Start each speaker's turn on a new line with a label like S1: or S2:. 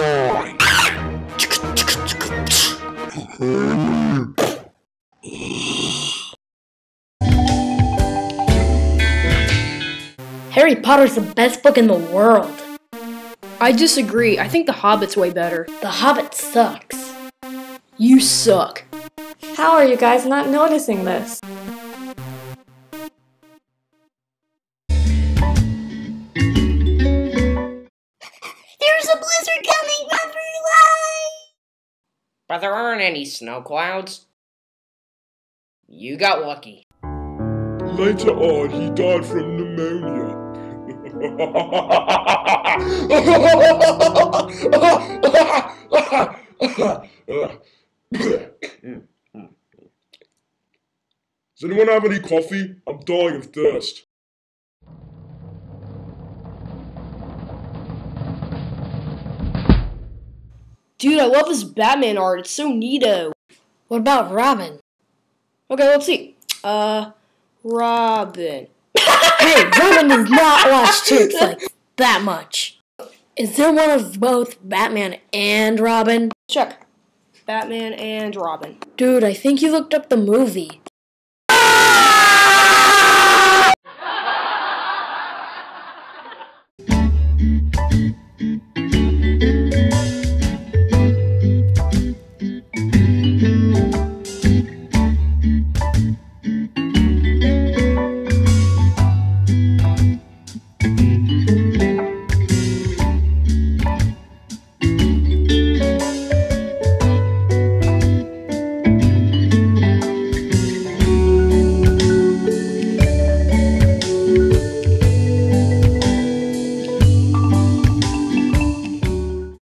S1: Harry Potter's the best book in the world.
S2: I disagree. I think The Hobbit's way better.
S1: The Hobbit sucks.
S2: You suck.
S3: How are you guys not noticing this?
S4: But there aren't any snow clouds. You got lucky.
S5: Later on, he died from pneumonia. Does anyone have any coffee? I'm dying of thirst.
S2: Dude, I love this Batman art. It's so neato.
S1: What about Robin?
S2: Okay, let's see. Uh, Robin.
S1: hey, Robin does not watch chicks like that much. Is there one of both Batman and Robin?
S2: Check. Batman and Robin.
S1: Dude, I think you looked up the movie.